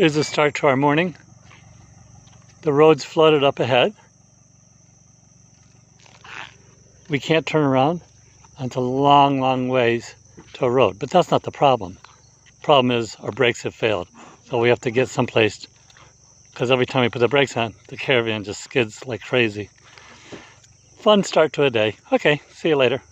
Here's a start to our morning. The road's flooded up ahead. We can't turn around. It's a long, long ways to a road, but that's not the problem. Problem is our brakes have failed, so we have to get someplace because every time we put the brakes on, the caravan just skids like crazy. Fun start to a day. Okay, see you later.